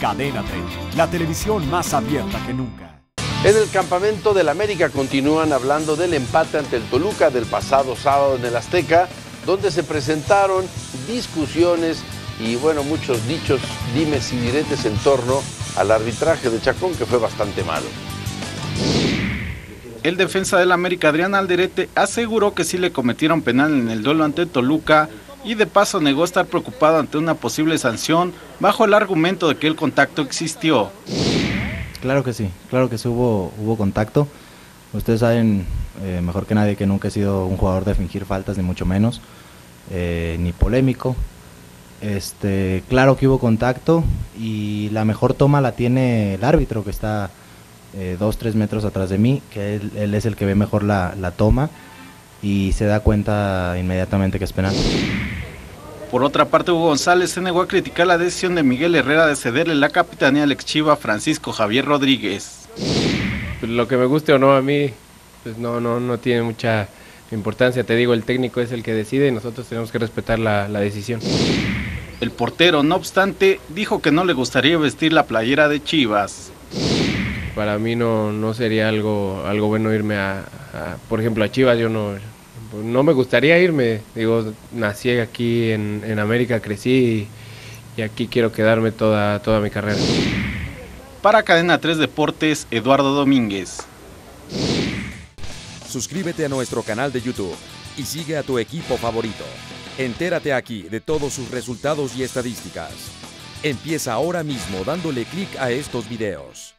Cadena 30, la televisión más abierta que nunca. En el campamento del América continúan hablando del empate ante el Toluca del pasado sábado en el Azteca, donde se presentaron discusiones y bueno, muchos dichos, dimes y diretes en torno al arbitraje de Chacón que fue bastante malo. El defensa del América, Adrián Alderete, aseguró que sí le cometieron penal en el duelo ante Toluca y de paso negó estar preocupado ante una posible sanción bajo el argumento de que el contacto existió. Claro que sí, claro que sí hubo, hubo contacto. Ustedes saben eh, mejor que nadie que nunca he sido un jugador de fingir faltas, ni mucho menos, eh, ni polémico. Este, claro que hubo contacto y la mejor toma la tiene el árbitro que está eh, dos, tres metros atrás de mí, que él, es el que ve mejor la, la, toma y se da cuenta inmediatamente que es penal. Por otra parte, Hugo González se negó a criticar la decisión de Miguel Herrera de cederle la capitanía al ex Chiva Francisco Javier Rodríguez. Pues lo que me guste o no a mí, pues no, no, no tiene mucha importancia. Te digo, el técnico es el que decide y nosotros tenemos que respetar la, la decisión. El portero, no obstante, dijo que no le gustaría vestir la playera de Chivas. Para mí no, no sería algo, algo bueno irme a, por ejemplo, a Chivas. Yo no, no me gustaría irme. Digo, nací aquí en, en América, crecí y, y, aquí quiero quedarme toda, toda mi carrera. Para Cadena 3 Deportes, Eduardo Domínguez. Suscríbete a nuestro canal de YouTube y sigue a tu equipo favorito. Entérate aquí de todos sus resultados y estadísticas. Empieza ahora mismo dándole clic a estos videos.